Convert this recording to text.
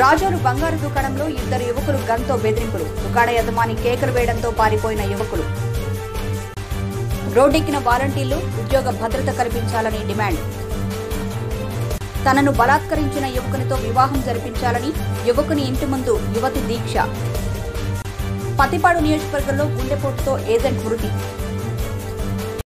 రాజోలు బంగారు దుకాణంలో ఇద్దరు యువకులు గన్తో బెదిరింపులు. దుకాణ యజమాని కేకలు వేయడంతో పారిపోయిన యువకులు. రోడ్డెక్కిన వాలంటీర్లు ఉద్యోగ భద్రత కల్పించాలని డిమాండ్. తనను బలాత్కరించిన యువకునితో వివాహం జరిపించాలని యువకుని ఇంటి ముందు యువతి దీక్ష. పతిపాడు నియోజకవర్గంలో గుండెపోటుతో ఏజెంట్ మృతి.